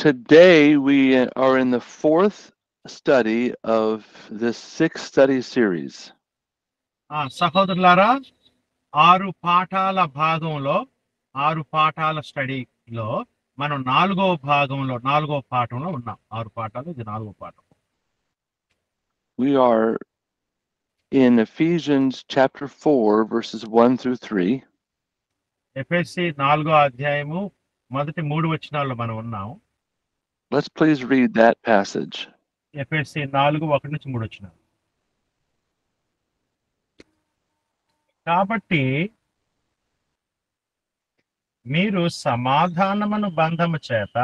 Today we are in the fourth study of this six study series. ఆ సహోదరులారా ఆరు పాఠాల భాగంలో ఆరు పాఠాల స్టడీలో మనం నాలుగో భాగంలో నాలుగో పాఠంలో ఉన్నాం ఆరు పాఠాలు ఇది నాలుగో పాఠం We are in Ephesians chapter 4, verses 1 through 3. FSC నాలుగో అధ్యాయము మొదటి మూడు వచనాల్లో మనం ఉన్నాం Let's please read that passage. FSC నాలుగు ఒకటి నుంచి మూడు వచ్చిన కాబట్టి మీరు సమాధానమును బంధము చేత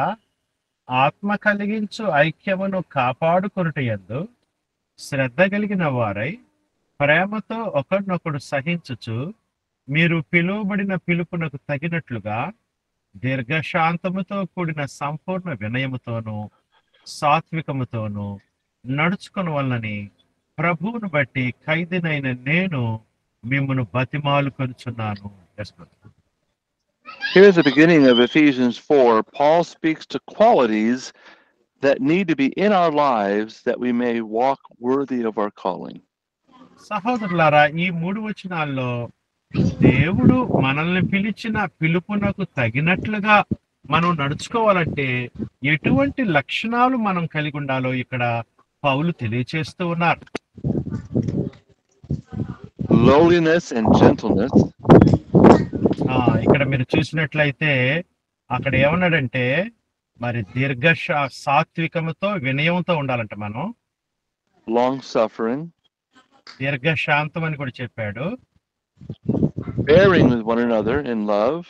ఆత్మ కలిగించు ఐక్యమును కాపాడుకొనుట యందు శ్రద్ధ కలిగిన వారై ప్రేమతో ఒకరినొకడు సహించుచు మీరు పిలువబడిన పిలుపునకు తగినట్లుగా దీర్ఘశాంతముతో కూడిన సంపూర్ణ వినయముతోనూ సాత్వికముతోనూ నడుచుకుని వలనని ప్రభువును బట్టి ఖైదీనైన నేను మిమ్మను బతిమాలు కొనుచున్నాను Yes, brother. Here at the beginning of Ephesians 4, Paul speaks to qualities that need to be in our lives that we may walk worthy of our calling. సహోదరులారా ఈ మూడు వచనాల్లో దేవుడు మనల్ని పిలిచిన పిలుపునకు తగినట్లుగా మనం నడుచుకోవాలంటే ఎటువంటి లక్షణాలు మనం కలిగి ఉండాలో ఇక్కడ పౌలు తెలియచేస్తూ ఉన్నారు. Lowliness and gentleness, ఆ ఇక్కడ మీరు చూసినట్లయితే అక్కడ ఏమన్నాడంటే మరి దీర్ఘ సాత్వికముతో వినయంతో ఉండాలంట మనం. Long suffering, దీర్ఘ శాంతం అని కూడా చెప్పాడు. bearing with one another in love,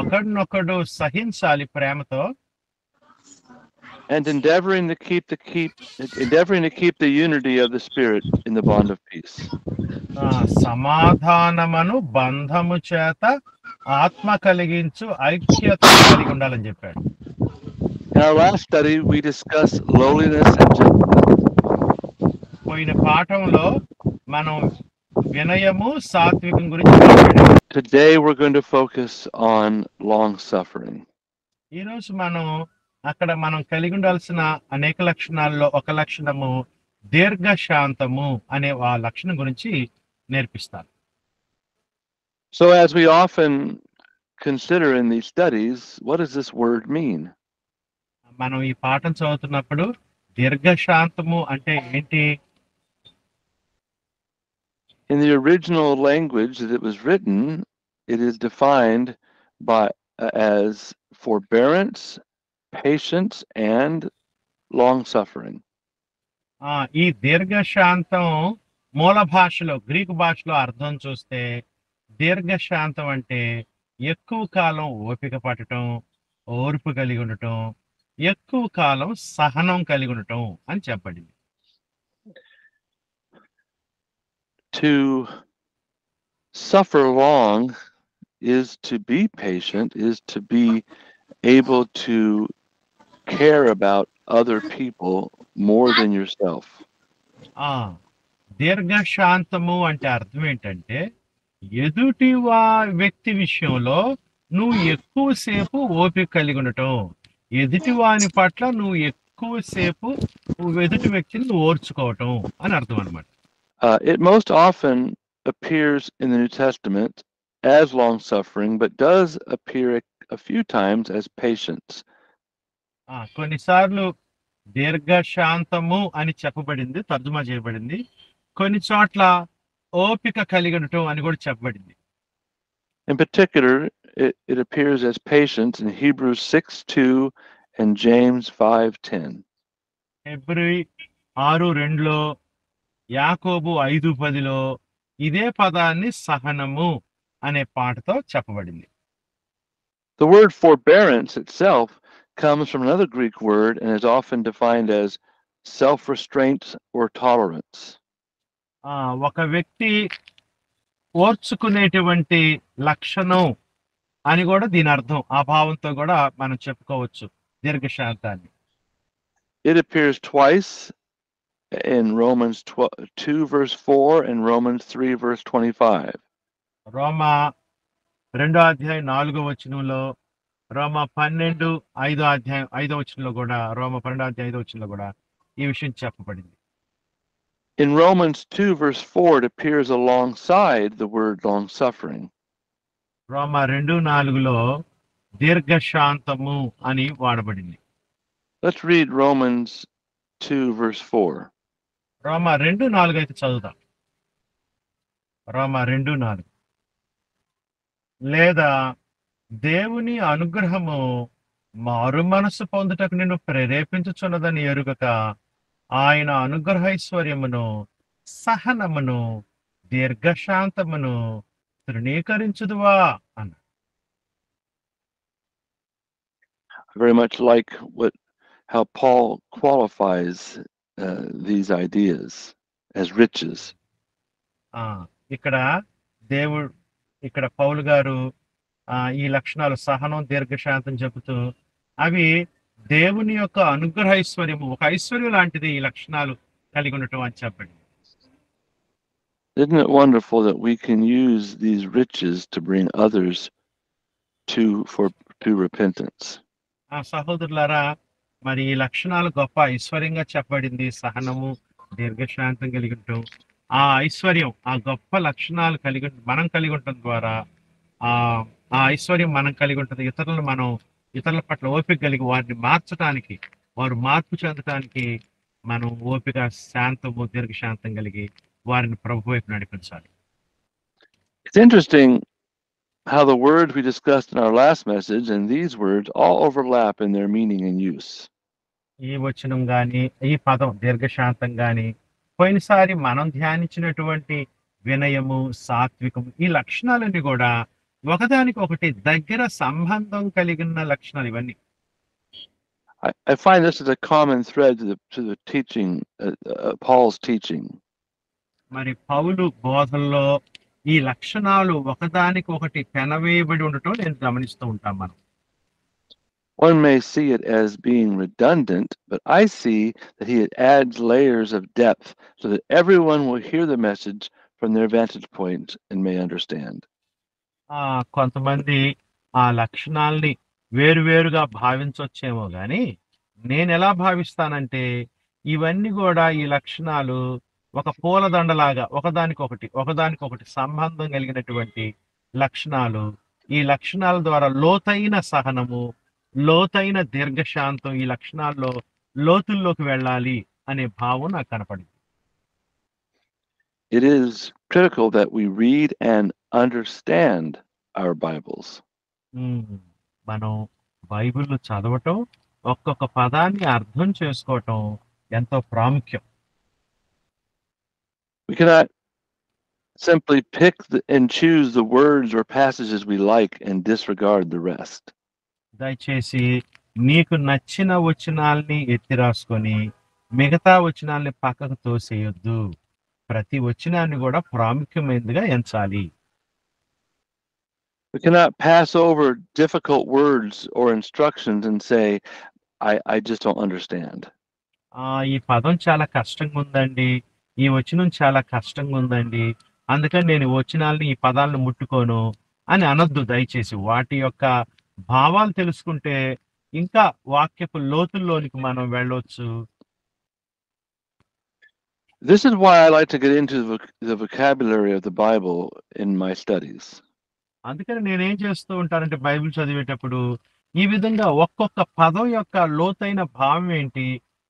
ఒకడినొకడు సహించాలి ప్రేమతో and endeavoring to keep the keep endeavoring to keep the unity of the spirit in the bond of peace. ఆ, సమాధానమును బంధము చేత ఆత్మ కలిగించు ఐక్యత కలిగి ఉండాలని చెప్పాడు In our last study, we discussed lowliness and gentleness. పోయిన పాఠంలో మనం వినయము సాత్వికం గురించి మాట్లాడాం Today, we're going to focus on long suffering. ఈరోజు మనం అక్కడ మనం కలిగి ఉండాల్సిన అనేక లక్షణాల్లో ఒక లక్షణము దీర్ఘ శాంతము అనే ఆ లక్షణం గురించి నేర్పిస్తాను So, as we often consider in these studies, what does this word mean? మనం ఈ పాఠం చదువుతున్నప్పుడు దీర్ఘ శాంతము అంటే ఏంటి In the original language that it was written, it is defined by uh, as forbearance, patience, and long suffering. ఆ ఈ దీర్ఘ మూల భాషలో గ్రీకు భాషలో అర్థం చూస్తే దీర్ఘశాంతం అంటే ఎక్కువ కాలం ఓపిక పట్టడం ఓర్పు కలిగి ఉండటం ఎక్కువ కాలం సహనం కలిగి ఉండటం అని చెప్పబడింది To suffer long is to be patient, is to be able to care about other people more than yourself. ఆ దీర్ఘ శాంతము అంటే అర్థం ఏంటంటే ఎదుటి వా వ్యక్తి విషయంలో నువ్వు ఎక్కువసేపు ఓపిక కలిగి ఉండటం ఎదుటి వాని పట్ల నువ్వు ఎక్కువసేపు నువ్వు ఎదుటి వ్యక్తిని నువ్వు ఓర్చుకోవటం అని అర్థం అనమాట Uh, it most often appears in the New Testament as long suffering, but does appear a, a few times as patience. ఆ కొన్నిసార్లు దీర్ఘ శాంతము అని చెప్పబడింది తర్జుమా చేయబడింది కొన్ని చోట్ల ఓపిక కలిగి ఉండటం అని కూడా చెప్పబడింది In particular, it, it appears as patience in Hebrews 6 2 and James 5 10. ఫిబ్రవరి ఆరు రెండులో యాకోబు ఐదు పదిలో ఇదే పదాన్ని సహనము అనే పాటతో చెప్పబడింది The word forbearance itself comes from another Greek word and is often defined as self restraint or tolerance. ఆ ఒక వ్యక్తి ఓర్చుకునేటువంటి లక్షణం అని కూడా దీని అర్థం ఆ భావంతో కూడా మనం చెప్పుకోవచ్చు దీర్ఘశాంతాన్ని It appears twice in Romans 12, 2, verse 4, and Romans 3, verse 25. రోమా రెండో అధ్యాయం నాలుగో వచనంలో రోమ పన్నెండు ఐదో అధ్యాయం ఐదో వచనంలో కూడా రోమ పన్నెండో అధ్యాయం ఐదో వచనంలో కూడా ఈ విషయం చెప్పబడింది In Romans 2, verse 4, it appears alongside the word long suffering. రోమ రెండు నాలుగులో దీర్ఘశాంతము అని వాడబడింది Let's read Romans 2, verse 4. రోమ రెండు నాలుగు అయితే చదువుదాం రోమ రెండు నాలుగు. లేదా దేవుని అనుగ్రహము మారు మనస్సు పొందుటకు నిన్ను ప్రేరేపించుచున్నదని ఎరుగక ఆయన అనుగ్రహైశ్వర్యమును సహనమును దీర్ఘశాంతమును తృణీకరించుదువా అన్న. Very much like what how Paul qualifies these ideas as riches. ఆ, ఇక్కడ దేవుడు ఇక్కడ పౌలు గారు ఆ, ఈ లక్షణాలు సహనం దీర్ఘశాంతం చెబుతూ అవి దేవుని యొక్క అనుగ్రహ ఐశ్వర్యము ఒక ఐశ్వర్యం లాంటిది ఈ లక్షణాలు కలిగి ఉండటం అని చెప్పండి Isn't it wonderful that we can use these riches to bring others to for to repentance? ఆ సహోదరులారా మరి ఈ లక్షణాలు గొప్ప ఐశ్వర్యంగా చెప్పబడింది. సహనము దీర్ఘశాంతం కలిగి ఉంటాం ఆ ఐశ్వర్యం ఆ గొప్ప లక్షణాలు కలిగి మనం కలిగి ఉండటం ద్వారా ఆ ఆ ఐశ్వర్యం మనం కలిగి ఉంటుంది ఇతరులను మనం ఇతరుల పట్ల ఓపిక కలిగి వారిని మార్చడానికి వారు మార్పు చెందడానికి మనం ఓపిక శాంతము దీర్ఘశాంతం కలిగి వారిని ప్రభు వైపు నడిపించాలి. It's interesting how the words we discussed in our last message and these words all overlap in their meaning and use. ఈ వచనం గాని ఈ పదం దీర్ఘశాంతం గాని పోయినసారి మనం ధ్యానించినటువంటి వినయము సాత్వికము ఈ లక్షణాలన్నీ కూడా ఒకదానికి ఒకటి దగ్గర సంబంధం కలిగిన లక్షణాలు ఇవన్నీ I, I find this is a common thread to the to the teaching, uh, uh, Paul's teaching. మరి పౌలు బోధల్లో ఈ లక్షణాలు ఒకదానికి ఒకటి పెనవేయబడి ఉండటం నేను గమనిస్తూ ఉంటాం మనం One may see it as being redundant, but I see that he adds layers of depth so that everyone will hear the message from their vantage point and may understand. కొంతమంది ఆ లక్షణాల్ని వేరువేరుగా భావించవచ్చేమో కానీ నేను ఎలా భావిస్తానంటే ఇవన్నీ కూడా ఈ లక్షణాలు ఒక పూలదండలాగా ఒకదానికొకటి ఒకదానికొకటి సంబంధం కలిగినటువంటి లక్షణాలు ఈ లక్షణాల ద్వారా లోతైన సహనము లోతైన దీర్ఘశాంతం ఈ లక్షణాల్లో లోతుల్లోకి వెళ్ళాలి అనే భావం నాకు కనపడింది It is critical that we read and understand our Bibles. ఉమ్, మనం బైబిల్ చదవటం ఒక్కొక్క పదాన్ని అర్థం చేసుకోవటం ఎంతో ప్రాముఖ్యం We cannot simply pick the, and choose the words or passages we like and disregard the rest. దయచేసి నీకు నచ్చిన వచనాల్ని ఎత్తి రాసుకొని మిగతా వచనాల్ని పక్కకు తోసేయొద్దు. ప్రతి వచనాన్ని కూడా ప్రాముఖ్యమైనదిగా ఎంచాలి. We cannot pass over difficult words or instructions and say, I, I just don't understand. ఆ ఈ పదం చాలా కష్టంగా ఉందండి. ఈ వచనం చాలా కష్టంగా ఉందండి. అందుకని నేను వచనాల్ని ఈ పదాలను ముట్టుకోను అని అనొద్దు. దయచేసి వాటి యొక్క భావాలు తెలుసుకుంటే ఇంకా వాక్యపు లోతుల్లోనికి మనం వెళ్ళొచ్చు This is why I like to get into the, voc- the vocabulary of the Bible in my studies. అందుకని నేనేం చేస్తూ ఉంటానంటే బైబిల్ చదివేటప్పుడు ఈ విధంగా ఒక్కొక్క పదం యొక్క లోతైన భావం ఏంటి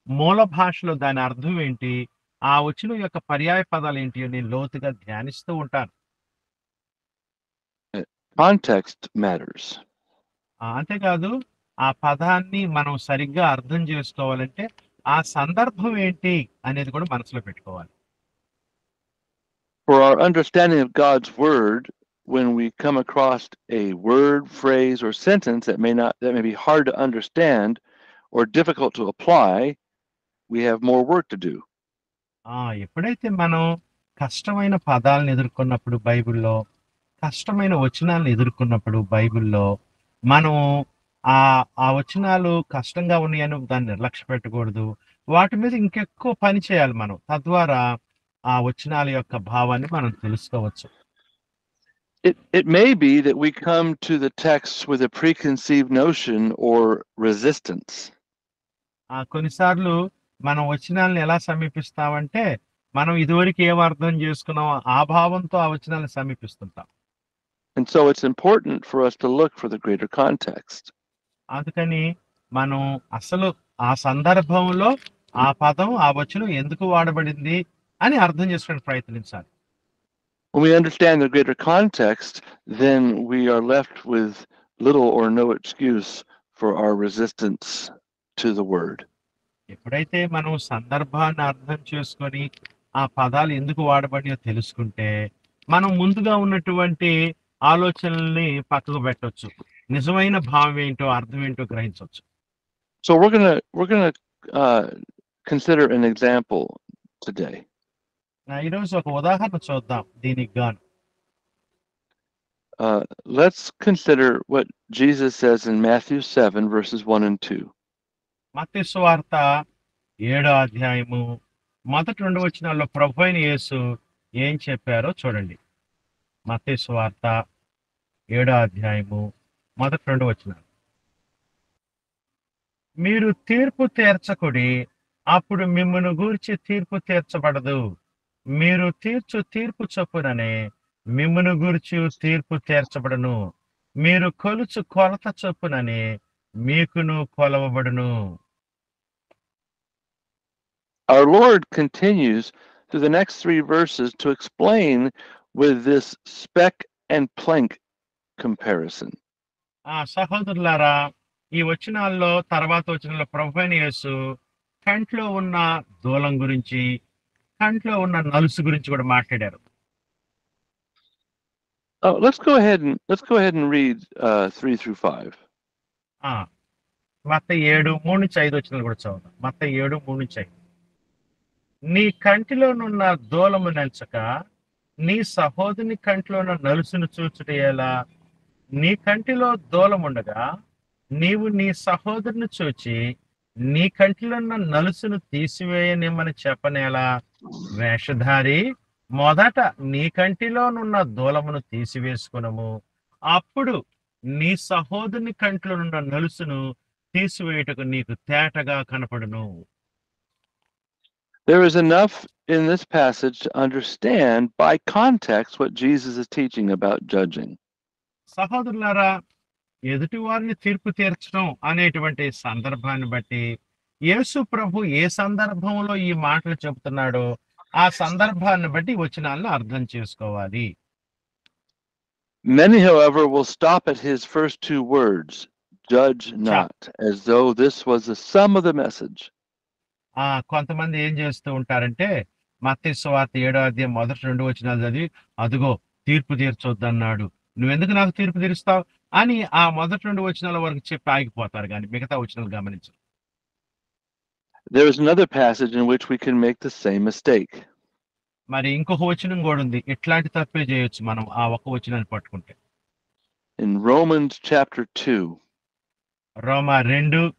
మూల భాషలో దాని అర్థం ఏంటి ఆ వచ్చిన యొక్క పర్యాయ పదాలు ఏంటి అని నేను లోతుగా ధ్యానిస్తూ ఉంటాను Context matters. అంతేకాదు ఆ పదాన్ని మనం సరిగ్గా అర్థం చేసుకోవాలంటే ఆ సందర్భం ఏంటి అనేది కూడా మనసులో పెట్టుకోవాలి For our understanding of God's word, when we come across a word, phrase, or sentence that may not that may be hard to understand or difficult to apply, we have more work to do. ఆ ఎప్పుడైతే మనం కష్టమైన పదాలను ఎదుర్కొన్నప్పుడు బైబిల్లో కష్టమైన వచనాలను ఎదుర్కొన్నప్పుడు బైబిల్లో మనం ఆ ఆ వచనాలు కష్టంగా ఉన్నాయని దాన్ని నిర్లక్ష్య పెట్టకూడదు వాటి మీద ఇంకెక్కువ పని చేయాలి మనం. తద్వారా ఆ వచనాల యొక్క భావాన్ని మనం తెలుసుకోవచ్చు. It, it may be that we come to the text with a preconceived notion or resistance. ఆ కొన్నిసార్లు మనం వచనాలను ఎలా సమీపిస్తామంటే మనం ఇదివరకు ఏం అర్థం చేసుకున్నామో ఆ భావంతో ఆ వచనాలను సమీపిస్తుంటాం. And so it's important for us to look for the greater context. అందుకని మనం అసలు ఆ సందర్భంలో ఆ పదం ఆ వచనం ఎందుకు వాడబడింది అని అర్థం చేసుకోవడానికి ప్రయత్నించాలి When we understand the greater context, then we are left with little or no excuse for our resistance to the word. ఎప్పుడైతే మనం సందర్భాన్ని అర్థం చేసుకొని ఆ పదాలు ఎందుకు వాడబడినో తెలుసుకుంటే మనం ముందుగా ఉన్నటువంటి ఆలోచనల్ని పక్కకు పెట్టొచ్చు నిజమైన భావం ఏంటో అర్థం ఏంటో గ్రహించవచ్చు So we're gonna we're gonna uh, consider an example today. ఈరోజు ఒక ఉదాహరణ చూద్దాం దీనికి గాను Uh, let's consider what Jesus says in Matthew 7, verses 1 and 2. మత్తి సువార్త ఏడో అధ్యాయము మొదటి రెండు వచనాల్లో ప్రభు అయిన యేసు ఏం చెప్పారో చూడండి మతేశ్వార్త ఏడో అధ్యాయము మొదటి రెండు వచనాలు. మీరు తీర్పు తీర్చకుడి అప్పుడు మిమ్మల్ని గూర్చి తీర్పు తీర్చబడదు. మీరు తీర్చు తీర్పు చొప్పుననే మిమ్మను గూర్చి తీర్పు తీర్చబడను. మీరు కొలుచు కొలత చొప్పుననే మీకును కొలవబడును. Our Lord continues through the next three verses to explain with this speck and plank comparison. ఆ సహోదరులారా ఈ వచనాల్లో తర్వాత వచనంలో ప్రభు అయిన యేసు కంట్లో ఉన్న దూలం గురించి కంట్లో ఉన్న నలుసు గురించి కూడా మాట్లాడారు Oh, let's go ahead and let's go ahead and read uh, three through five. ఆ మత్త ఏడు మూడు నుంచి ఐదు వచనాలు కూడా చదువుదాం మత్త ఏడు మూడు నుంచి ఐదు నీ కంటిలోనున్న దూలము నెల్చక నీ సహోదరుని కంటిలోన నలుసును చూచుట ఎలా? నీ కంటిలో దూలముండగా నీవు నీ సహోదరుని చూచి నీ కంటిలో ఉన్న నలుసును తీసివేయనిమ్మని చెప్పనేలా వేషధారి మొదట నీ కంటిలోనున్న దూలమును తీసివేసుకునము. అప్పుడు నీ సహోదరుని కంటిలోనున్న నలుసును తీసివేయుటకు నీకు తేటగా కనపడును. There is enough in this passage to understand by context what Jesus is teaching about judging. సహోదరులారా ఎదుటి వారిని తీర్పు తీర్చడం అనేటువంటి సందర్భాన్ని బట్టి యేసు ప్రభు ఏ సందర్భంలో ఈ మాటలు చెబుతున్నాడో ఆ సందర్భాన్ని బట్టి ఈ వచనాలను అర్థం చేసుకోవాలి Many, however, will stop at his first two words, judge not, as though this was the sum of the message. ఆ కొంతమంది ఏం చేస్తూ ఉంటారంటే మత్తి సువార్త ఏడో అధ్యాయం మొదటి రెండు వచనాలు చదివి అదిగో తీర్పు తీర్చొద్దన్నాడు. నువ్వెందుకు నాకు తీర్పు తీరుస్తావు? అని ఆ మొదటి రెండు వచనాల వరకు చెప్పి ఆగిపోతారు కానీ మిగతా వచనాలు గమనించరు. There is another passage in which we can make the same mistake. మరి ఇంకొక వచనం కూడా ఉంది. ఇట్లాంటి తప్పే చేయొచ్చు మనం ఆ ఒక్క వచనాన్ని పట్టుకుంటే. In Romans chapter 2, రోమా రెండు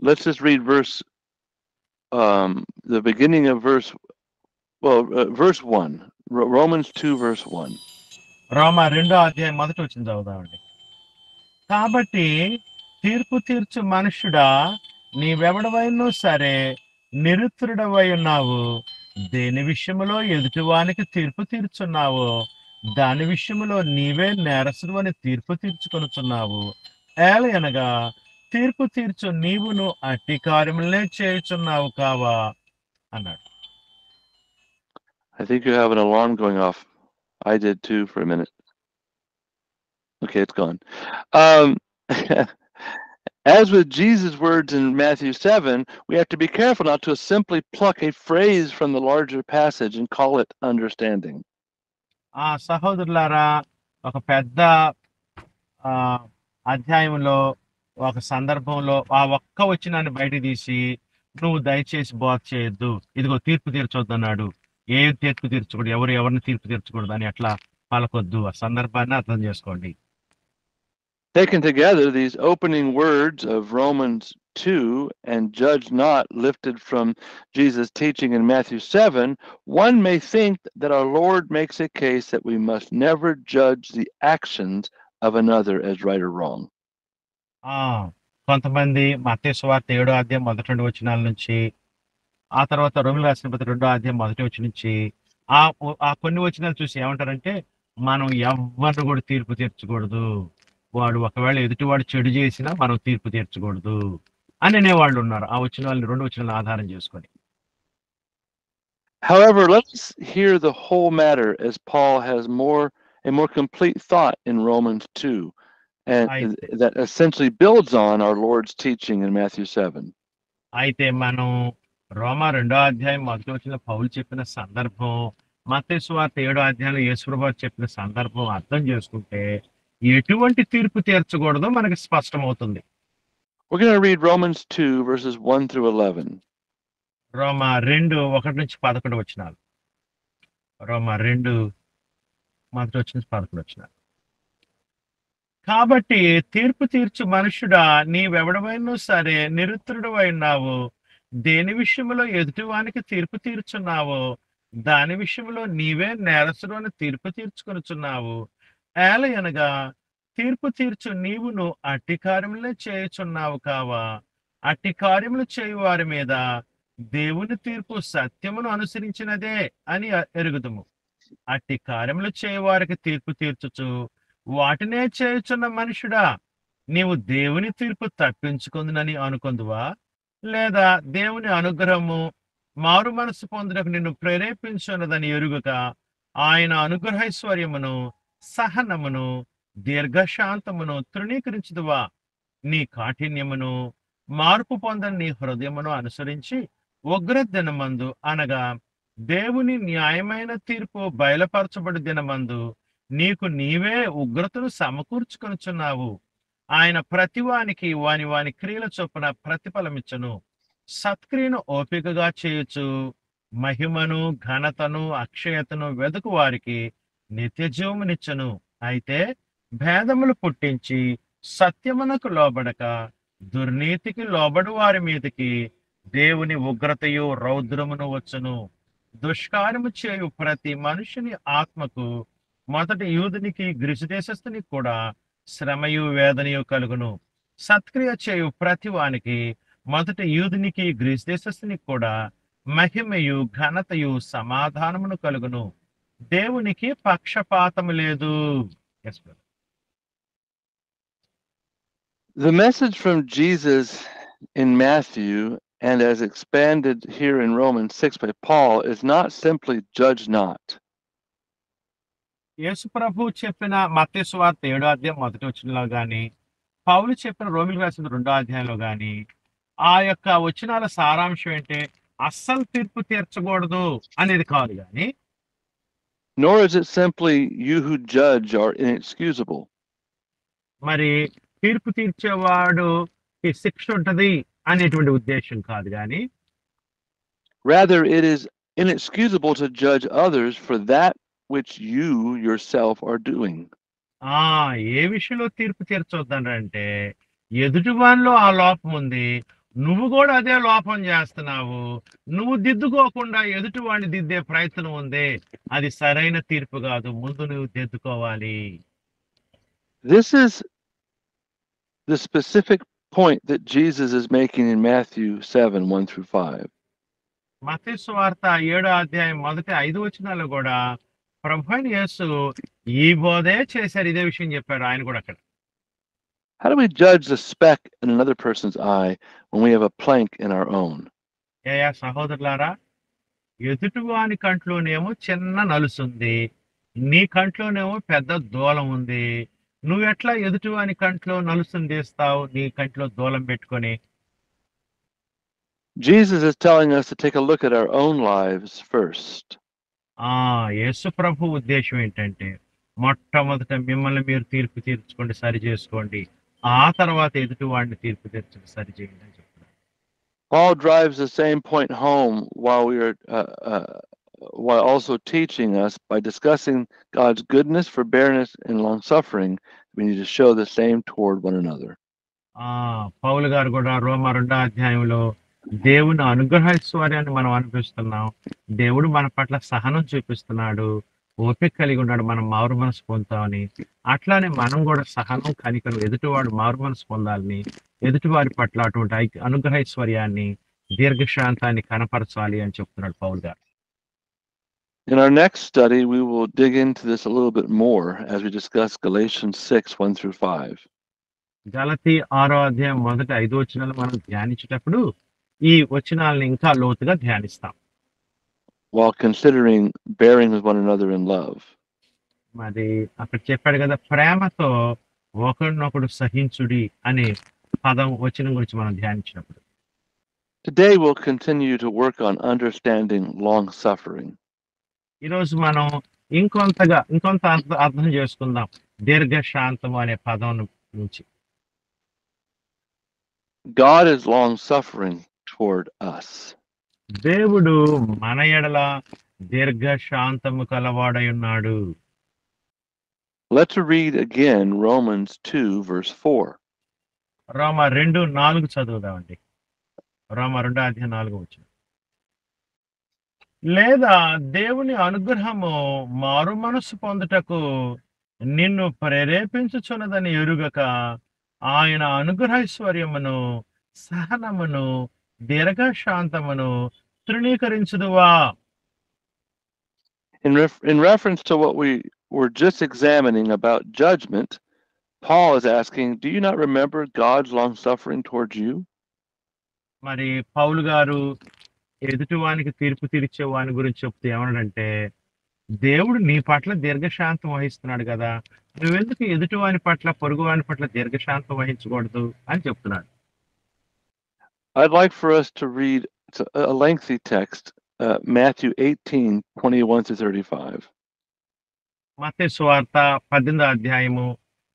let's just read verse, um, the beginning of verse, well, uh, verse 1. R- Romans 2, verse 1. రోమ రెండో అధ్యాయం మొదటి వచ్చిన చదువుదామండి కాబట్టి తీర్పు తీర్చు మనుషుడా నీవెవడవైనా సరే నిరుత్రుడవై ఉన్నావు దేని విషయంలో ఎదుటివానికి తీర్పు తీర్చున్నావు దాని విషయములో నీవే నేరసుడు అని తీర్పు తీర్చుకొనుచున్నావు ఏలయనగా తీర్పు తీర్చు నీవును అట్టి కార్యములనే చేయుచున్నావు కావా అన్నాడు I think you have an alarm going off. I did too for a minute. Okay, it's gone. Um, as with Jesus' words in Matthew 7, we have to be careful not to simply pluck a phrase from the larger passage and call it understanding. ఆ సహోదరులారా ఒక పెద్ద ఆ అధ్యాయంలో ఒక సందర్భంలో ఆ ఒక్క వచ్చినాన్ని బయట తీసి నువ్వు దయచేసి బోధ చేయొద్దు ఇదిగో తీర్పు తీర్చొద్దన్నాడు ఏ తీర్పు తీర్చకూడదు ఎవరు ఎవరిని తీర్పు తీర్చకూడదు అని అట్లా పలకొద్దు ఆ సందర్భాన్ని అర్థం చేసుకోండి Taken together, these opening words of Romans 2 and judge not lifted from Jesus' teaching in Matthew 7, one may think that our Lord makes a case that we must never judge the actions of another as right or wrong. ఆ కొంతమంది మతేశ్వార్త ఏడో అధ్యాయం మొదటి రెండు వచనాల నుంచి ఆ తర్వాత రోమిల రాసిన పత్రిక రెండో అధ్యాయం మొదటి వచ్చి నుంచి ఆ ఆ కొన్ని వచనాలు చూసి ఏమంటారంటే మనం ఎవరిని కూడా తీర్పు తీర్చకూడదు. వాడు ఒకవేళ ఎదుటివాడు చెడు చేసినా మనం తీర్పు తీర్చకూడదు అని అనేవాళ్ళు ఉన్నారు ఆ వచ్చిన వాళ్ళని రెండు వచ్చిన ఆధారం చేసుకొని. However, let's hear the whole matter as Paul has more a more complete thought in Romans 2 and I see. that essentially builds on our Lord's teaching in Matthew 7. అయితే మనం రోమా రెండో అధ్యాయం మొదటి వచ్చిన పౌలు చెప్పిన సందర్భం మతేశ్వార్త ఏడో అధ్యాయంలో యేసుప్రభు చెప్పిన సందర్భం అర్థం చేసుకుంటే ఎటువంటి తీర్పు తీర్చకూడదో మనకి స్పష్టమవుతుంది We're going to read Romans 2 verses 1 through 11. రోమా రెండు ఒకటి నుంచి పదకొండు వచ్చినాలు రోమా రెండు మొదటి వచ్చి నుంచి పదకొండు వచ్చినాలు కాబట్టి తీర్పు తీర్చు మనుషుడా నీవెవడమైనా సరే నిరుత్రుడు అయినావు దేని విషయంలో ఎదుటివానికి తీర్పు తీర్చున్నావో దాని విషయంలో నీవే నేరసుడు అని తీర్పు తీర్చుకొనుచున్నావు. ఏలయనగా తీర్పు తీర్చు నీవును అట్టి కార్యములే చేయుచున్నావు కావా. అట్టి కార్యములు చేయు వారి మీద దేవుని తీర్పు సత్యమును అనుసరించినదే అని ఎరుగుదుము. అట్టి కార్యములు చేయవారికి తీర్పు తీర్చుచు వాటినే చేయుచున్న మనుషుడా నీవు దేవుని తీర్పు తప్పించుకుందునని అనుకుందువా? లేదా దేవుని అనుగ్రహము మారు మనసు పొందుటకు నిన్ను ప్రేరేపించున్నదని ఎరుగుక ఆయన అనుగ్రహైశ్వర్యమును సహనమును దీర్ఘశాంతమును తృణీకరించుదువా? నీ కాఠిన్యమును మార్పు పొందని నీ హృదయమును అనుసరించి ఉగ్ర దినమందు అనగా దేవుని న్యాయమైన తీర్పు బయలుపరచబడి దినమందు నీకు నీవే ఉగ్రతను సమకూర్చుకొనుచున్నావు. ఆయన ప్రతివానికి వాని వాని క్రియల చొప్పున ప్రతిఫలమిచ్చను. సత్క్రియను ఓపికగా చేయొచ్చు మహిమను ఘనతను అక్షయతను వెదుకు వారికి నిత్యజీవమునిచ్చను. అయితే భేదములు పుట్టించి సత్యమునకు లోబడక దుర్నీతికి లోబడు వారి మీదకి దేవుని ఉగ్రతయు రౌద్రమును వచ్చును. దుష్కారము చేయు ప్రతి మనుషుని ఆత్మకు మొదటి యూదునికి గ్రీసు దేశస్థునికి కూడా శ్రమయు వేదనయు కలుగును. సత్క్రియ చేయు ప్రతి వానికి మొదటి యూదునికి గ్రీసు దేశస్థునికి కూడా మహిమయు ఘనతయు సమాధానమును కలుగును. దేవునికి పక్షపాతము లేదు. The message from Jesus in Matthew and as expanded here in Romans 6 by Paul is not simply judge not. యేసు ప్రభు చెప్పిన మత్తయి వార్త ఏడో అధ్యాయం మొదటి వచనంలో గాని పౌలు చెప్పిన రోమిల్ రాసిన రెండో అధ్యాయంలో గాని ఆ యొక్క వచనాల సారాంశం ఏంటి? అస్సలు తీర్పు తీర్చకూడదు అనేది కాదు కానీ Nor is it simply you who judge are inexcusable. మరి తీర్పు తీర్చేవాడు ఈ శిక్ష ఉంటది అనేటువంటి ఉద్దేశం కాదు కానీ Rather, it is inexcusable to judge others for that which you yourself are doing. ఆ ఏ విషయంలో తీర్పు తీర్చొద్దంటే ఎదుటి వానిలో ఆ లోపం ఉంది నువ్వు కూడా అదే లోపం చేస్తున్నావు నువ్వు దిద్దుకోకుండా ఎదుటి వాడిని దిద్దే ప్రయత్నం ఉంది అది సరైన తీర్పు కాదు ముందు నువ్వు దిద్దుకోవాలి This is the specific point that Jesus is making in Matthew 7 1 through 5. మతేసు వార్త ఏడో అధ్యాయం మొదటి ఐదు వచనాలు కూడా ప్రభు అయిన యేసు ఈ బోధే చేశారు ఇదే విషయం చెప్పారు ఆయన కూడా అక్కడ How do we judge the speck in another person's eye when we have a plank in our own? ఏయా సహోదరులారా ఎదుటివాని కంట్లోనేమో చిన్న నలుసుంది నీ కంట్లోనేమో పెద్ద దూలం ఉంది నువ్వు ఎట్లా ఎదుటివాని కంట్లో నలుసుని తీస్తావు నీ కంట్లో దూలం పెట్టుకొని Jesus is telling us to take a look at our own lives first. ఆ యేసు ప్రభు ఉద్దేశం ఏంటంటే మొట్టమొదట మిమ్మల్ని మీరు తీర్పు తీర్చుకోండి సరి చేసుకోండి ఆ తర్వాత ఎదుటి వాడిని తీర్పు తీర్చండి సరి చేయండి అని చెప్తున్నారు Paul drives the same point home while we are, uh, uh, while also teaching us by discussing God's goodness, forbearance, and long suffering. We need to show the same toward one another. ఆ పౌలు గారు కూడా రోమ రెండో అధ్యాయంలో దేవుని అనుగ్రహైశ్వర్యాన్ని మనం అనిపిస్తున్నాం దేవుడు మన పట్ల సహనం చూపిస్తున్నాడు. ఓపిక కలిగి ఉన్నాడు. మనం మారు మనసు పొందుతామని. అట్లానే మనం కూడా సహనం కనికరం ఎదుటివాడు మారు మనసు పొందాలని ఎదుటివారి పట్ల అటువంటి అనుగ్రహైశ్వర్యాన్ని దీర్ఘశాంతాన్ని కనపరచాలి అని చెప్తున్నాడు పౌల్ గారు. In our next study, we will dig into this a little bit more as we discuss Galatians 6 1 through 5. గలతి ఆరో అధ్యాయం మొదటి ఐదు వచనాలు మనం ధ్యానించేటప్పుడు ఈ వచనాలను ఇంకా లోతుగా ధ్యానిస్తాం while considering bearing with one another in love. మరి అక్కడ చెప్పాడు కదా ప్రేమతో ఒకరినొకడు సహించుడి అనే పదం వచనం గురించి మనం ధ్యానించినప్పుడు Today, we'll continue to work on understanding long suffering. ఈరోజు మనం ఇంకొంతగా ఇంకొంత అర్థ- అర్థం చేసుకుందాం దీర్ఘశాంతం అనే పదం నుంచి God is long suffering toward us. దేవుడు మన ఎడల దీర్ఘశాంతము కలవాడై ఉన్నాడు Let's read again Romans 2, verse 4. రోమ రెండు నాలుగు చదువుదామండి రోమ రెండు అధ్యాయం నాలుగు వచ్చిన లేదా దేవుని అనుగ్రహము మారు మనసు పొందుటకు నిన్ను ప్రేరేపించుచున్నదని ఎరుగక ఆయన అనుగ్రహైశ్వర్యమును సహనమును దీర్ఘశాంతమును తృణీకరించుదువా In, ref- in reference to what we were just examining about judgment, Paul is asking, Do you not remember God's long suffering towards you? మరి పౌలు గారు ఎదుటివానికి తీర్పు తీర్చే వాని గురించి చెప్తే ఏమన్నాడంటే దేవుడు నీ పట్ల దీర్ఘశాంతం వహిస్తున్నాడు కదా నువ్వెందుకు ఎదుటివాని పట్ల పొరుగువాని పట్ల దీర్ఘశాంతం వహించకూడదు అని చెప్తున్నాడు I'd like for us to read it's a, a lengthy text, uh, Matthew 18, 21 to 35. మత్తే సువార్త పద్దెనిమిదో అధ్యాయము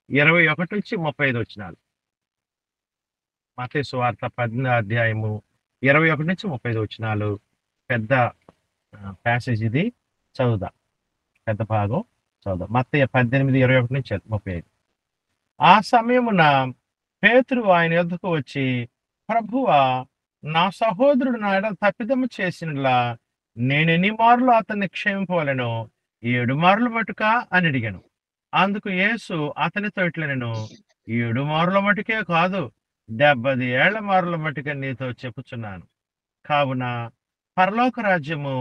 ఇరవై ఒకటి నుంచి ముప్పై ఐదు వచ్చినాలు మత్తే సువార్త పద్దెనిమిదో అధ్యాయము ఇరవై ఒకటి నుంచి ముప్పై ఐదు వచ్చినాలు పెద్ద ప్యాసేజ్ ఇది చదువుదా పెద్ద భాగం చదువుదాం మత్తయ్య పద్దెనిమిది ఇరవై ఒకటి నుంచి ముప్పై ఐదు ఆ సమయమున పేతురు ఆయన యొద్దకు వచ్చి ప్రభువా నా సహోదరుడు నా ఎడల తప్పిదము చేసినలా నేనెన్ని మార్లు అతన్ని క్షమింపవలను ఏడు మార్లు మటుక అని అడిగాను. అందుకు యేసు అతనితో ఇట్లనెను ఏడు మారుల మటుకే కాదు డెబ్బది ఏళ్ళ మారుల మటుకే నీతో చెప్పుచున్నాను. కావున పరలోక రాజ్యము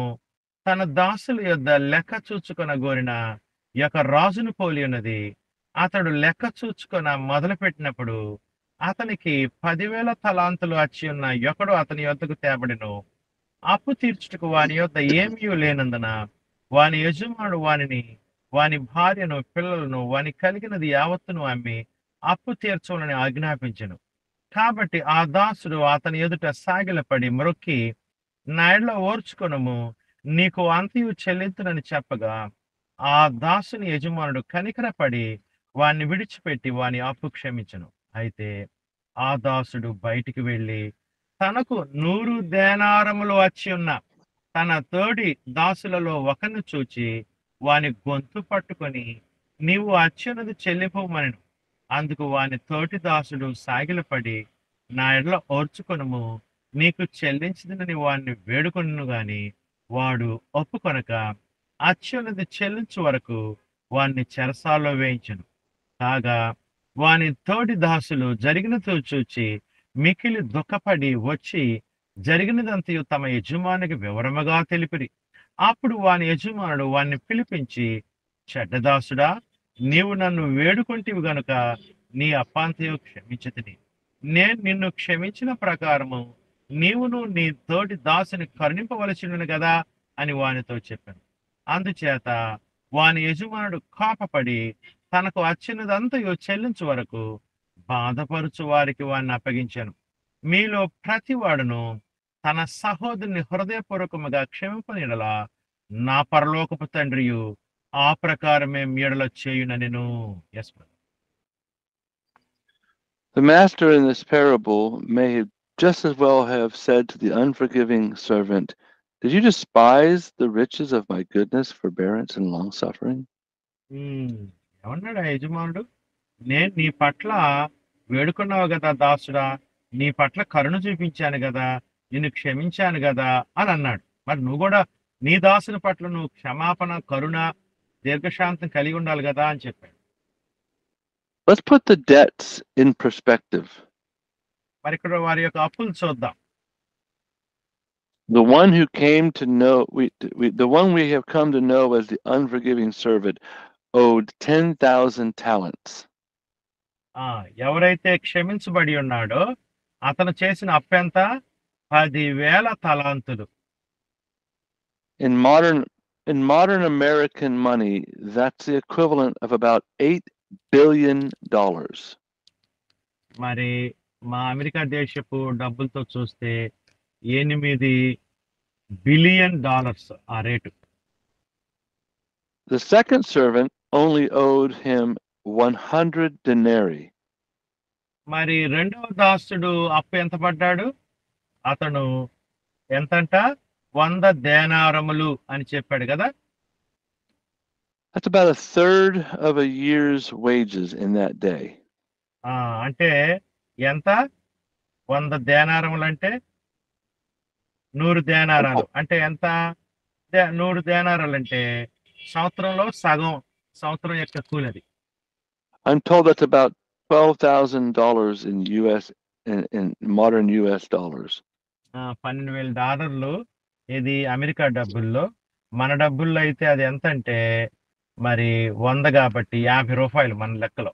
తన దాసుల యొద్ద లెక్క చూచుకొన గోరిన యొక్క రాజును పోలి ఉన్నది. అతడు లెక్క చూచుకొన మొదలుపెట్టినప్పుడు అతనికి పదివేల తలాంతులు వచ్చి ఉన్న ఒకడు అతని యొద్దకు తేబడిను. అప్పు తీర్చుటకు వాని యొద్ద ఏమీ లేనందున వాని యజమానుడు వానిని వాని భార్యను పిల్లలను వాని కలిగినది యావత్తును అమ్మి అప్పు తీర్చవలని ఆజ్ఞాపించెను. కాబట్టి ఆ దాసుడు అతని ఎదుట సాగిలపడి మొరొక్కి నాయడలో ఓర్చుకొనము నీకు అంతయు చెల్లింతునని చెప్పగా ఆ దాసుని యజమానుడు కనికరపడి వాణ్ణి విడిచిపెట్టి వాని అప్పు క్షమించను. అయితే ఆ దాసుడు బయటికి వెళ్ళి తనకు నూరు దేనారములు వచ్చి ఉన్న తన తోడి దాసులలో ఒకరిని చూచి వాని గొంతు పట్టుకొని నీవు అచ్చునది చెల్లిపోమనను. అందుకు వాని తోటి దాసుడు సాగిలపడి నా ఎడల ఓర్చుకొనుము. నీకు చెల్లించదని వాణ్ణి వేడుకొను గాని వాడు ఒప్పుకొనక అచ్చునది చెల్లించు వరకు వాణ్ణి చెరసాల్లో వేయించను. కాగా వాని తోటి దాసులు జరిగినతో చూచి మికిలి దుఃఖపడి వచ్చి జరిగినదంతయు తమ యజమానికి వివరముగా తెలిపిరి. అప్పుడు వాని యజమానుడు వాణ్ణి పిలిపించి చెడ్డదాసుడా నీవు నన్ను వేడుకుంటివి గనుక నీ అప్పాంతయు క్షమించతిని. నేను నిన్ను క్షమించిన ప్రకారము నీవును నీ తోటి దాసుని కరుణింపవలసినను కదా అని వానితో చెప్పాను. అందుచేత వాని యజమానుడు కోపపడి తనకు వచ్చినదంతయో చెల్లించు వరకు బాధపరుచు వారికి వాడిని అప్పగించాను. మీలో ప్రతివాడును తన సహోదరుని హృదయపూర్వకముగా క్షమింపనిడలా నా పరలోకపు తండ్రియు ఆ ప్రకారమే మీడలో చేయుననెను. Yes The master in this parable may just as well have said to the unforgiving servant, Did you despise the riches of my goodness, forbearance, and long suffering? ఏమన్నాడు ఆ యజమానుడు? నేను నీ పట్ల వేడుకున్నావు కదా దాసుడా. నీ పట్ల కరుణ చూపించాను కదా. నిన్ను క్షమించాను కదా అని అన్నాడు. మరి నువ్వు కూడా నీ దాసుని పట్ల నువ్వు క్షమాపణ కరుణ దీర్ఘశాంతం కలిగి ఉండాలి కదా అని చెప్పాడు. Let's put the debts in perspective. మరి ఇక్కడ వారి యొక్క అప్పులు చూద్దాం. The one who came to know, we, we, the one we have come to know as the unforgiving servant owed 10,000 talents. ఆ ఎవరైతే క్షమించబడి ఉన్నాడో అతను చేసిన అప్పెంత పదివేల తలాంతులు In modern, in modern American money, that's the equivalent of about $8 billion. మరి మా America దేశపు డబ్బులతో చూస్తే ఎనిమిది బిలియన్ డాలర్స్ ఆ rate The second servant only owed him 100 denarii. మరి రెండవ దాసుడు అప్పు ఎంత పడ్డాడు అతను ఎంతంట వంద దేనారములు అని చెప్పాడు కదా That's about a third of a year's wages in that day. ఆ అంటే ఎంత వంద దేనారములు అంటే నూరు దేనారాలు అంటే ఎంత? నూరు దేనారాలు అంటే సంవత్సరంలో సగం సంవత్సరం యొక్క కూలది. I'm told that's about $12,000 in US, in, in modern US dollars. ఆ, పన్నెండు వేల డాలర్లు ఇది అమెరికా డబ్బుల్లో. మన డబ్బుల్లో అయితే అది ఎంత అంటే మరి వంద కాబట్టి యాభై రూపాయలు మన లెక్కలో.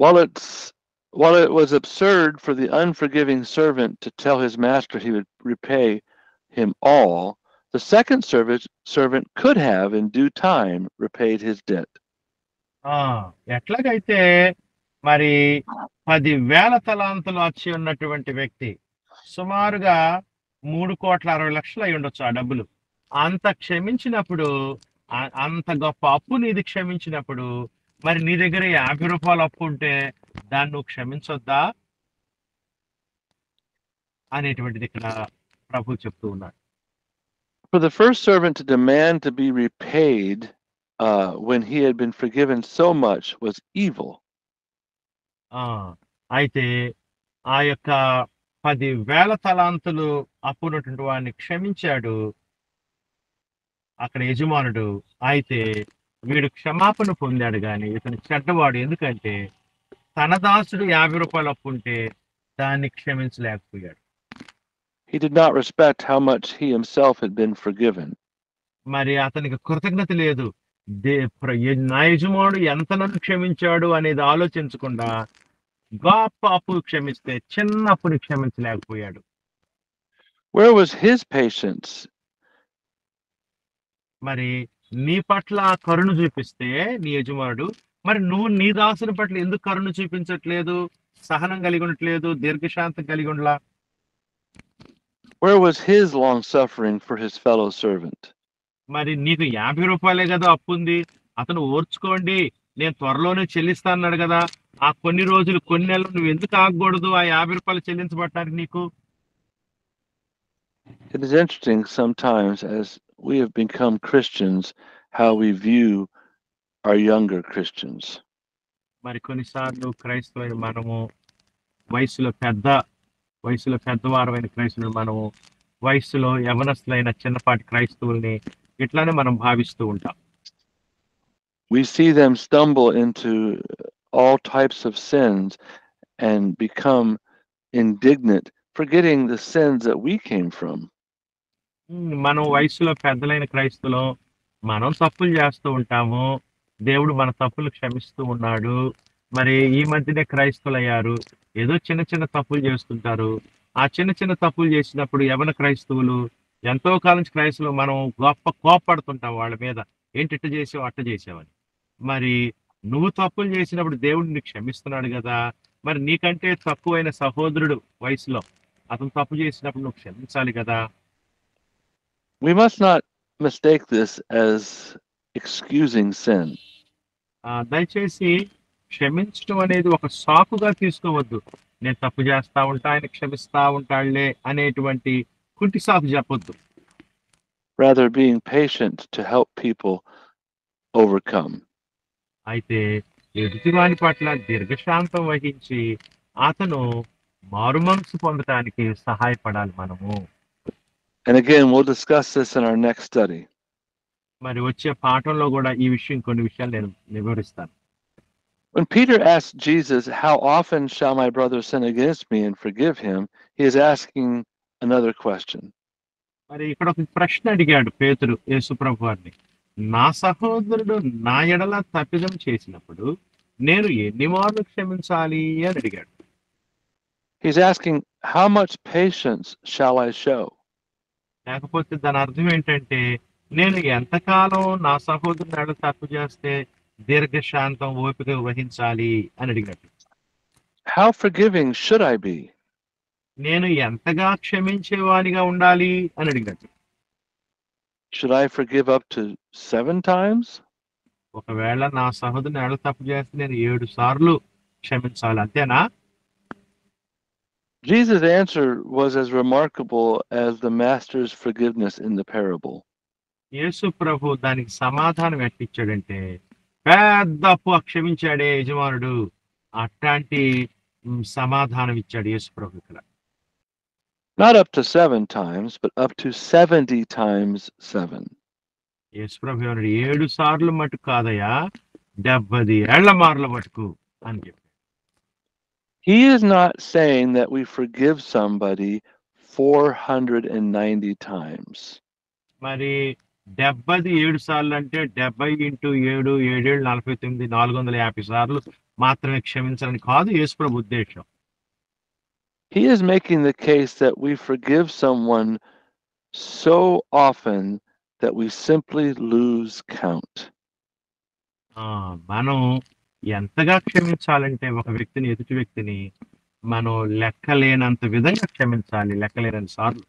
It's while it was absurd for the unforgiving servant to tell his master he would repay him all, the second servant servant could have in due time repaid his debt. ఆ ఎట్లాగైతే మరి పది వేల తలాంతులు వచ్చి ఉన్నటువంటి వ్యక్తి సుమారుగా మూడు కోట్ల అరవై లక్షలు అయి ఉండొచ్చు ఆ డబ్బులు అంత క్షమించినప్పుడు అంత గొప్ప అప్పు నీది క్షమించినప్పుడు మరి నీ దగ్గర యాభై రూపాయలు అప్పు ఉంటే దాన్ని నువ్వు క్షమించొద్దా? అనేటువంటిది ఇక్కడ ప్రభు చెప్తూ ఉన్నాడు. For the first servant to demand to be repaid uh, when he had been forgiven so much was evil. అయితే ఆ యొక్క పది వేల తలాంతులు అప్పున్నటువంటి వాడిని క్షమించాడు. అక్కడ యజమానుడు అయితే వీడు క్షమాపణ పొందాడు గాని ఇతను చెడ్డవాడు ఎందుకంటే తన దాసుడు యాభై రూపాయలు అప్పు ఉంటే దాన్ని క్షమించలేకపోయాడు. He did not respect how much he himself had been forgiven. మరి అతనికి కృతజ్ఞత లేదు. నా యజమానుడు ఎంత నన్ను క్షమించాడు అనేది ఆలోచించకుండా గొప్ప అప్పు క్షమిస్తే చిన్న అప్పుని క్షమించలేకపోయాడు. Where was his patience? మరి నీ పట్ల కరుణ చూపిస్తే నీ యజమానుడు మరి నువ్వు నీ దాసుని పట్ల ఎందుకు కరుణ చూపించట్లేదు? సహనం కలిగి ఉండట్లేదు దీర్ఘశాంతం కలిగి ఉండలా? Where was his long suffering for his fellow servant? మరి నీకు యాభై రూపాయలే కదా అప్పు ఉంది. అతను ఓర్చుకోండి నేను త్వరలోనే చెల్లిస్తా అన్నాడు కదా. ఆ కొన్ని రోజులు కొన్ని నెలలు నువ్వు ఎందుకు ఆగకూడదు? ఆ యాభై రూపాయలు చెల్లించబడటానికి నీకు? It is interesting sometimes as we have become Christians how we view our younger Christians. మరి కొన్నిసార్లు క్రైస్తవులైన మనము వయసులో పెద్ద వయసులో పెద్దవారమైన క్రైస్తవులు మనము వయసులో యవనస్తులైన చిన్నపాటి క్రైస్తవుల్ని ఇట్లానే మనం భావిస్తూ ఉంటాం We see them stumble into all types of sins and become indignant, forgetting the sins that we came from. ఉమ్, మనం వయసులో పెద్దలైన క్రైస్తవులు మనం తప్పులు చేస్తూ ఉంటాము దేవుడు మన తప్పులు క్షమిస్తూ ఉన్నాడు. మరి ఈ మధ్యనే క్రైస్తవులు అయ్యారు ఏదో చిన్న చిన్న తప్పులు చేస్తుంటారు. ఆ చిన్న చిన్న తప్పులు చేసినప్పుడు యవన క్రైస్తవులు? ఎంతో కాలం క్రైస్తవులు మనం గొప్ప కోపడుతుంటాం వాళ్ళ మీద. ఏంటి ఇట్ట చేసావు అట్ట చేసావని మరి నువ్వు తప్పులు చేసినప్పుడు దేవుడు నీకు క్షమిస్తున్నాడు కదా. మరి నీకంటే తక్కువైన సహోదరుడు వయసులో అతను తప్పు చేసినప్పుడు నువ్వు క్షమించాలి కదా. We must not mistake this as excusing sin. ఆ, దయచేసి క్షమించడం అనేది ఒక సాకుగా తీసుకోవద్దు నేను తప్పు చేస్తా ఉంటా ఆయన క్షమిస్తా ఉంటాడులే అనేటువంటి కుంటి సాకు చెప్పొద్దు rather being patient to help people overcome. అయితే ఎదుటివాని పట్ల దీర్ఘశాంతం వహించి అతను మారుమనసు పొందటానికి సహాయపడాలి మనము And again, we'll discuss this in our next study. మరి వచ్చే పాఠంలో కూడా ఈ విషయం కొన్ని విషయాలు నేను వివరిస్తాను When Peter asked Jesus, How often shall my brother sin against me and forgive him? he is asking another question. మరి ఇక్కడ ఒక ప్రశ్న అడిగాడు పేతురు యేసుప్రభు వారిని నా సహోదరుడు నా ఎడల తప్పిదం చేసినప్పుడు నేను ఎన్ని మార్లు క్షమించాలి అని అడిగాడు He's asking, How much patience shall I show? లేకపోతే దాని అర్థం ఏంటంటే నేను ఎంతకాలం నా సహోదరుని ఎడల తప్పు చేస్తే దీర్ఘశాంతం ఓపిక వహించాలి అని అడిగినట్టు How forgiving should I be? నేను ఎంతగా క్షమించేవానిగా ఉండాలి అని అడిగినట్టు Should I forgive up to seven times? ఒకవేళ నా సహోదరుని ఎడల తప్పు చేస్తే నేను ఏడు సార్లు క్షమించాలి అంతేనా Jesus' answer was as remarkable as the master's forgiveness in the parable. యేసు ప్రభు దానికి సమాధానం ఎట్టిచ్చాడంటే పెద్ద అప్పు క్షమించాడే యజమానుడు అట్లాంటి సమాధానం ఇచ్చాడు యేసు ప్రభు ఇక్కడ Not up to seven times, but up to 70 times seven. యేసు ప్రభు ఏమన్నాడు ఏడు సార్లు మటుకు కాదయ్యా డెబ్బది ఏళ్ళ మార్ల మటుకు అని చెప్పి He is not saying that we forgive somebody 490 times. మరి డెబ్బది ఏడు సార్లు అంటే డెబ్బై ఇంటూ ఏడు ఏడేళ్ళు నలభై తొమ్మిది నాలుగు వందల యాభై సార్లు మాత్రమే క్షమించాలని కాదు యేసు ప్రభు ఉద్దేశం He is making the case that we forgive someone so often that we simply lose count. మనం ఎంతగా క్షమించాలంటే ఒక వ్యక్తిని ఎదుటి వ్యక్తిని మనం లెక్కలేనంత విధంగా క్షమించాలి లెక్కలేనన్ని సార్లు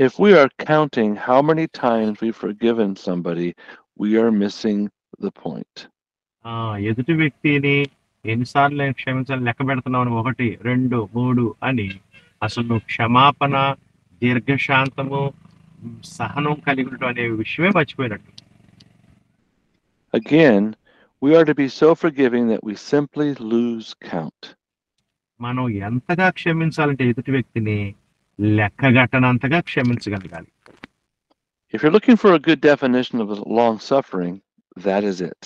If we are counting how many times we've forgiven somebody, we are missing the point. ఆ ఎదుటి వ్యక్తిని ఎన్నిసార్లు నేను క్షమించాలి లెక్క పెడుతున్నావు ఒకటి రెండు మూడు అని అసలు నువ్వు క్షమాపణ దీర్ఘశాంతము ఉమ్, సహనం కలిగి ఉండటం అనే విషయమే మర్చిపోయినట్టు Again, we are to be so forgiving that we simply lose count. మనం ఎంతగా క్షమించాలంటే ఎదుటి వ్యక్తిని లెక్కగట్టనంతగా క్షమించగలగాలి If you're looking for a good definition of long suffering, that is it.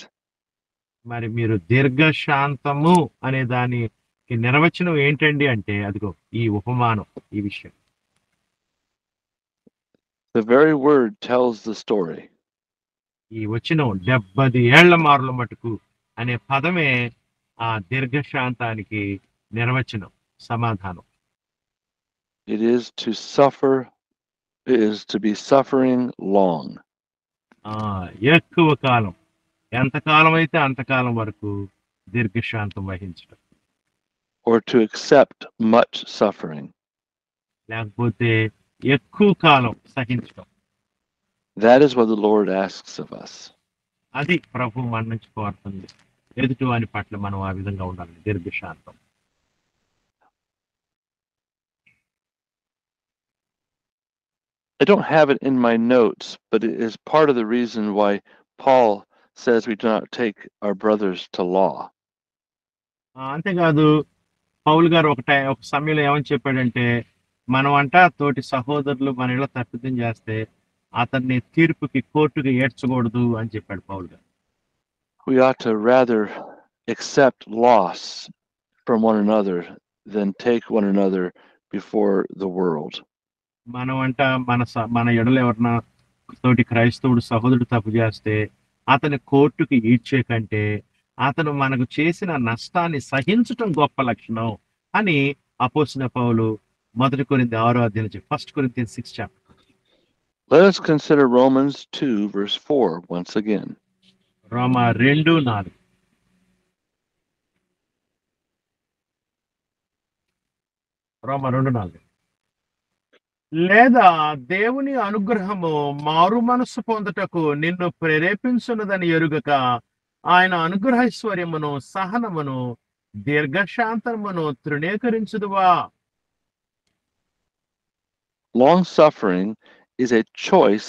మరి మీరు దీర్ఘశాంతము అనే దానికి నిర్వచనం ఏంటండి అంటే అదిగో ఈ ఉపమానం ఈ విషయం The very word tells the story. ఈ వచనం డెబ్బది ఏళ్ళ మారుల మటుకు అనే పదమే ఆ దీర్ఘశాంతానికి నిర్వచనం సమాధానం It is to suffer, it is to be suffering long. ఆ ఎక్కువ కాలం ఎంతకాలం అయితే అంతకాలం వరకు దీర్ఘశాంతం వహించడం or to accept much suffering. లేకపోతే ఎక్కువ కాలం సహించడం That is what the Lord asks of us. అది ప్రభు మన నుంచి కోరుతుంది ఎదుటి వాని పట్ల మనం ఆ విధంగా ఉండాలి దీర్ఘశాంతం I don't have it in my notes, but it is part of the reason why Paul says we do not take our brothers to law. ఆ, అంతేకాదు పౌల్ గారు ఒక టై ఒక సమయంలో ఏమని చెప్పాడంటే మనం అంట తోటి సహోదరులు మన ఇళ్ళ తప్పిదం చేస్తే అతన్ని తీర్పుకి కోర్టుకి ఏడ్చకూడదు అని చెప్పాడు పౌల్ గారు We ought to rather accept loss from one another than take one another before the world. మనం అంట మన మన ఎడలు ఎవరన్నా తోటి క్రైస్తవుడు సహోదరుడు తప్పు చేస్తే అతని కోర్టుకి ఈడ్చే కంటే అతను మనకు చేసిన నష్టాన్ని సహించటం గొప్ప లక్షణం అని అపోసిన పౌలు మొదటి కొరింది ఆరో అధ్యాయం first Corinthians six chapter. Let us consider Romans 2, verse 4, once again. రోమ రెండు నాలుగు. రోమ రెండు నాలుగు. లేదా దేవుని అనుగ్రహము మారు మనస్సు పొందుటకు నిన్ను ప్రేరేపించున్నదని ఎరుగక ఆయన అనుగ్రహైశ్వర్యమును సహనమును దీర్ఘశాంతమును తృణీకరించుదువా Long suffering is a choice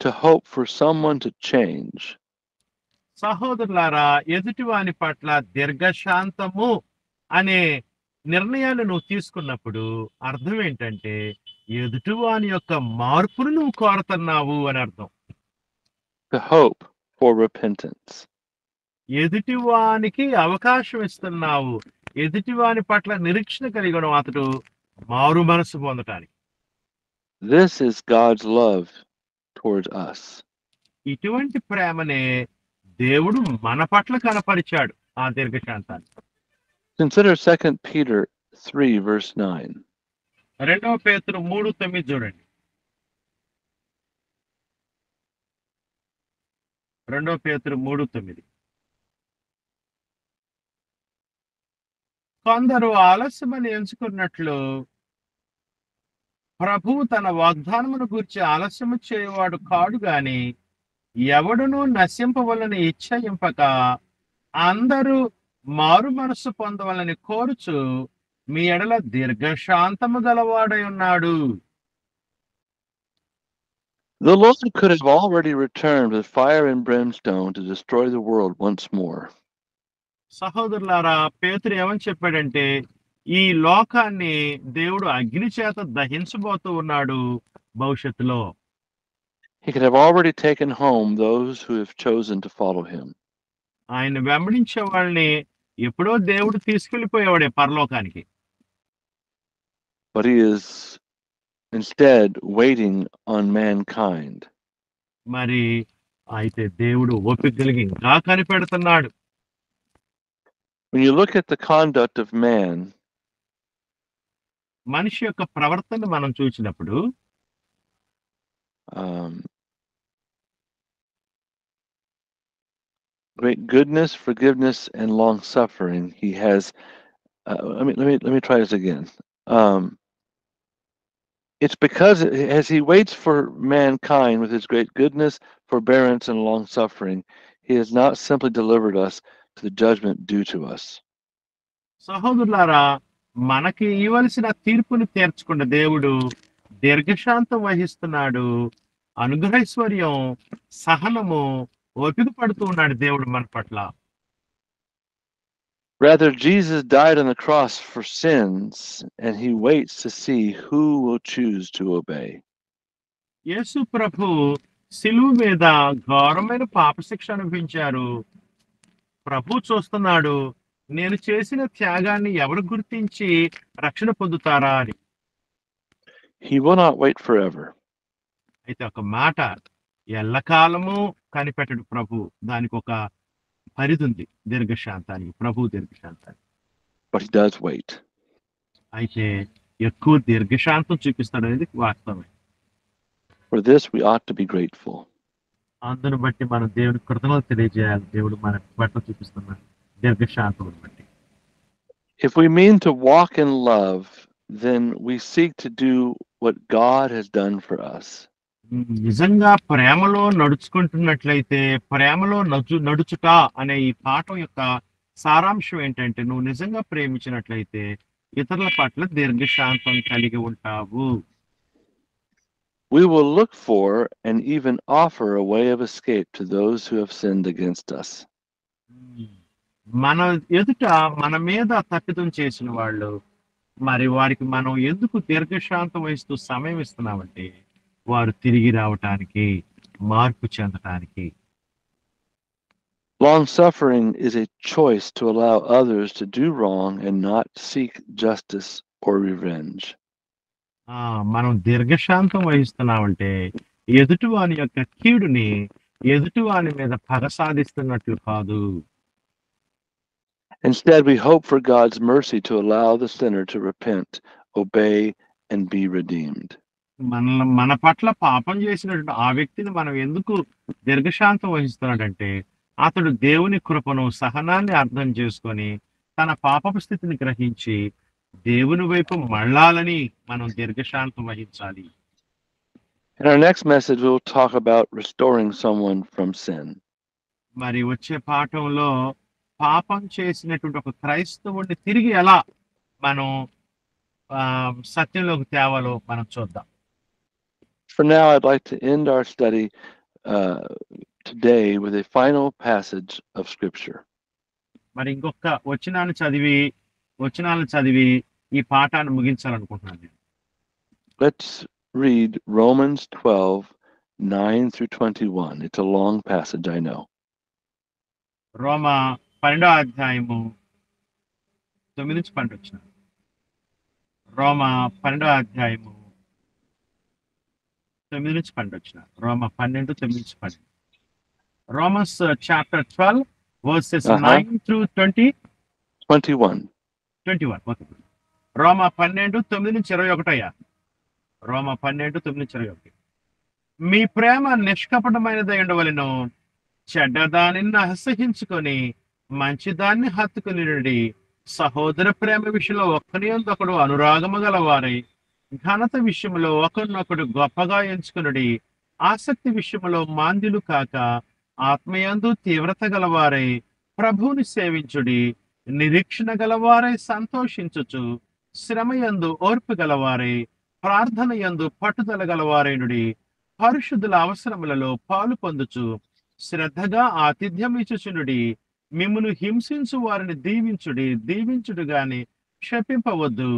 to hope for someone to change. సహోదరులారా ఎదుటివాని పట్ల దీర్ఘశాంతము అనే నిర్ణయాలు నువ్వు తీసుకున్నప్పుడు అర్థం ఏంటంటే ఎదుటివాని యొక్క మార్పును నువ్వు కోరుతున్నావు అని అర్థం to hope for repentance. ఎదుటివానికి అవకాశం ఇస్తున్నావు ఎదుటివాని పట్ల నిరీక్షణ కలిగడం అతడు మారు మనసు పొందటానికి This is God's love towards us. ఇటువంటి ప్రేమనే దేవుడు మన పట్ల కనపరిచాడు ఆ దీర్ఘశాంతాన్ని Consider 2 Peter 3, verse 9. రెండవ పేతురు మూడు తొమ్మిది చూడండి రెండవ పేతురు మూడు తొమ్మిది కొందరు ఆలస్యమని ఎంచుకున్నట్లు ప్రభువు తన వాగ్దానమును గురించి ఆలస్యము చేయవాడు కాడు గాని ఎవడునూ నశింపవలని ఇచ్చయింపక అందరూ మారు మనస్సు పొందవలని కోరుచు మీ ఎడల దీర్ఘశాంతము గలవాడై ఉన్నాడు The Lord could have already returned with fire and brimstone to destroy the world once more. సహోదరులారా పేతురు ఏమని చెప్పాడంటే ఈ లోకాన్ని దేవుడు అగ్ని చేత దహించబోతూ ఉన్నాడు భవిష్యత్తులో He could have already taken home those who have chosen to follow him. ఆయన వెంబడించే వాళ్ళని ఎప్పుడో దేవుడు తీసుకెళ్ళిపోయేవాడే పరలోకానికి but he is instead waiting on mankind. మరి అయితే దేవుడు ఓపిక కలిగి ఇంకా కనిపెడుతున్నాడు When you look at the conduct of man, మనిషి యొక్క ప్రవర్తన మనం చూసినప్పుడు um, great goodness, forgiveness, and long suffering, he has. Uh, let me let me let me try this again. Um, it's because as he waits for mankind with his great goodness, forbearance, and long suffering, he has not simply delivered us to the judgment due to us. సహోదరులారా మనకి ఇవ్వవలసిన తీర్పును తీర్చుకున్న దేవుడు దీర్ఘశాంతం వహిస్తున్నాడు అనుగ్రహైశ్వర్యం సహనము ఓపిక పడుతూ ఉన్నాడు దేవుడు మన పట్ల Rather, Jesus died on the cross for sins, and he waits to see who will choose to obey. యేసు ప్రభు సిలువు మీద ఘోరమైన పాపశిక్ష అనుభవించారు ప్రభు చూస్తున్నాడు నేను చేసిన త్యాగాన్ని ఎవరు గుర్తించి రక్షణ పొందుతారా అని He will not wait forever. అయితే ఒక మాట ఎల్లకాలము కనిపెట్టడు ప్రభు దానికి ఒక పరిధి ఉంది దీర్ఘశాంతానికి ప్రభు దీర్ఘశాంతానికి but he does wait. అయితే ఎక్కువ దీర్ఘశాంతం చూపిస్తాడు అనేది వాస్తవమే For this, we ought to be grateful. అందును బట్టి మనం దేవుని కృతజ్ఞతలు తెలియజేయాలి దేవుడు మన పట్ల చూపిస్తున్న దీర్ఘశాంతం బట్టి If we mean to walk in love, then we seek to do what God has done for us. నిజంగా ప్రేమలో నడుచుకుంటున్నట్లయితే ప్రేమలో నడు నడుచుట అనే ఈ పాఠం యొక్క సారాంశం ఏంటంటే నువ్వు నిజంగా ప్రేమించినట్లయితే ఇతరుల పట్ల దీర్ఘశాంతం కలిగి ఉంటావు We will look for and even offer a way of escape to those who have sinned against us. మన ఎదుట మన మీద తప్పిదం చేసిన వాళ్ళు మరి వారికి మనం ఎందుకు దీర్ఘశాంతం వహిస్తూ సమయం ఇస్తున్నామంటే వారు తిరిగి రావటానికి మార్పు చెందటానికి Long suffering is a choice to allow others to do wrong and not seek justice or revenge. ఆ మనం దీర్ఘశాంతం వహిస్తున్నామంటే ఎదుటివాని యొక్క కీడుని ఎదుటివాని మీద పగ సాధిస్తున్నట్లు కాదు Instead, we hope for God's mercy to allow the sinner to repent, obey, and be redeemed. మన మన పట్ల పాపం చేసినటువంటి ఆ వ్యక్తిని మనం ఎందుకు దీర్ఘశాంతం వహిస్తున్నాడంటే అతడు దేవుని కృపను సహనాన్ని అర్థం చేసుకొని తన పాపపు స్థితిని గ్రహించి దేవుని వైపు మళ్ళాలని మనం దీర్ఘశాంతం వహించాలి In our next message, we'll talk about restoring someone from sin. మరి వచ్చే పాఠంలో పాపం చేసినటువంటి ఒక క్రైస్తవుడిని తిరిగి ఎలా మనం సత్యంలోకి తేవాలో మనం చూద్దాం For now, I'd like to end our study uh, today with a final passage of Scripture. మరి ఇంకొక వచనాన్ని చదివి వచనాలను చదివి ఈ పాఠాన్ని ముగించాలనుకుంటున్నాను నేను Let's read Romans 12 9 through 21. It's a long passage, I know. రోమా పన్నెండో అధ్యాయము తొమ్మిది నుంచి పన్నెండు వచ్చిన రోమా పన్నెండో అధ్యాయము తొమ్మిది నుంచి పన్నెండు వచ్చిన రోమా పన్నెండు తొమ్మిది నుంచి పన్నెండు. Romans chapter twelve verses. Nine through twenty 21. Twenty one okay రోమా పన్నెండు తొమ్మిది నుంచి ఇరవై ఒకటి అయ్యా. రోమా పన్నెండు తొమ్మిది నుంచి ఇరవై ఒకటి. మీ ప్రేమ నిష్కపటమైనదై ఉండవలను. చెడ్డదానిని అసహించుకొని మంచిదాన్ని హత్తుకుని సహోదర ప్రేమ విషయంలో ఒకరి ఒకడు అనురాగము గలవారై? ఘనత విషయంలో ఒకరినొకడు గొప్పగా ఎంచుకునుడి ఆసక్తి విషయంలో మాంద్యులు కాక ఆత్మయందు తీవ్రత గలవారై ప్రభువుని సేవించుడి నిరీక్షణ గలవారై సంతోషించుచు శ్రమయందు ఓర్పు గలవారై ప్రార్థన యందు పట్టుదల గలవారైనుడి పరిశుద్ధుల అవసరములలో పాలు పొందుచు శ్రద్ధగా ఆతిథ్యం ఇచ్చుచునుడి మిమ్మును హింసించు వారిని దీవించుడి దీవించుడు గాని క్షపింపవద్దు.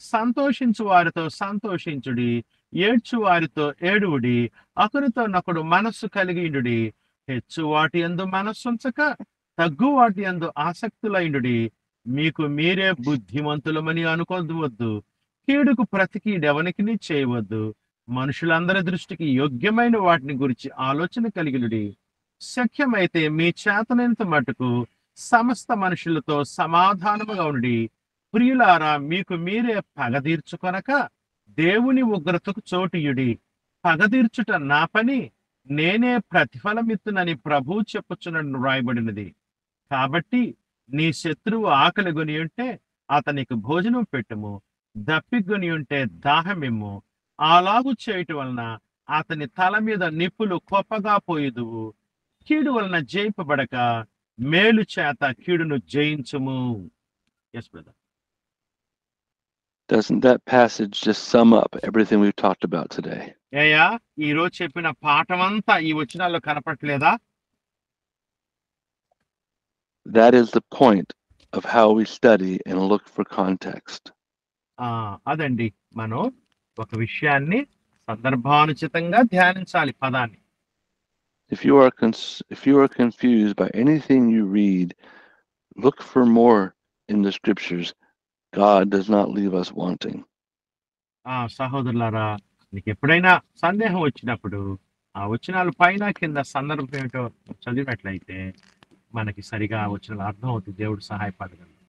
సంతోషించు వారితో సంతోషించుడి ఏడ్చు వారితో ఏడువుడి అతనితో నకుడు మనస్సు కలిగిండుడి హెచ్చు వాటి యందు మనస్సుంచక తగ్గు వాటి యందు ఆసక్తులైండుడి మీకు మీరే బుద్ధిమంతులమని అనుకోవద్దు కీడుకు ప్రతి డెవనికిని చేయవద్దు. మనుషులందరి దృష్టికి యోగ్యమైన వాటిని గురించి ఆలోచన కలిగినుడి శక్యమైతే మీ చేతనంత మటుకు సమస్త మనుషులతో సమాధానముగా ఉండి ప్రియులారా మీకు మీరే పగ తీర్చుకొనక దేవుని ఉగ్రతకు చోటియుడి. పగ తీర్చుట నా పని నేనే ప్రతిఫలమిత్తునని ప్రభు చెప్పుచునని వ్రాయబడినది. కాబట్టి నీ శత్రువు ఆకలి కొని ఉంటే అతనికి భోజనం పెట్టుము దప్పిగొని ఉంటే దాహమిమ్ము. అలాగు చేయటం వలన అతని తల మీద నిప్పులు కొప్పగా పోయేదువు. కీడు వలన జయింపబడక మేలు చేత కీడును జయించుము. Yes brother Doesn't that passage just sum up everything we've talked about today? ఏయా ఈ రోజు చెప్పిన పాఠమంతా ఈ వచనాల్లో కనపట్లేదా That is the point of how we study and look for context. ఆ అదండి మనం ఒక విషయాన్ని సందర్భానుచితంగా ధ్యానించాలి పదాన్ని If you are cons- if you are confused by anything you read, look for more in the scriptures. God does not leave us wanting. ఆ సహోదరులారా నీకు ఎప్పుడైనా సందేహం వచ్చినప్పుడు ఆ వచనాలు పైన కింద సందర్భం ఏమిటో చదివినట్లయితే మనకి సరిగా వచ్చిన అర్థం అవుతుంది దేవుడు సహాయపడగలడు